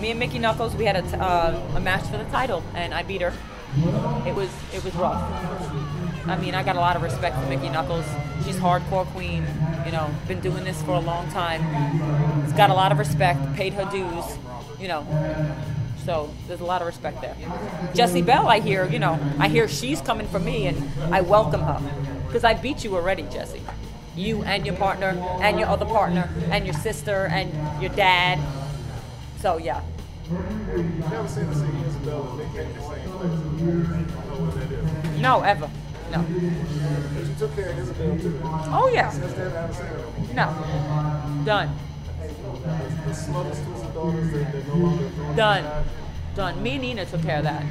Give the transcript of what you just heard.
me and Mickie Knuckles, we had a, t- uh, a match for the title, and I beat her. It was it was rough. I mean, I got a lot of respect for Mickie Knuckles. She's hardcore queen. You know, been doing this for a long time. She's got a lot of respect. Paid her dues. You know, so there's a lot of respect there. Jessie Belle, I hear. You know, I hear she's coming for me, and I welcome her because I beat you already, Jessie. You and your partner, and your other partner, and your sister, and your dad. So yeah. Never seen the scene Isabel and Nick the same place. I know what that is. No, ever. No. But you took care of too. Oh yeah. Since then, I haven't seen her no Done. The smallest daughters that, that no longer doing Done. Done. Me and Nina took care of that.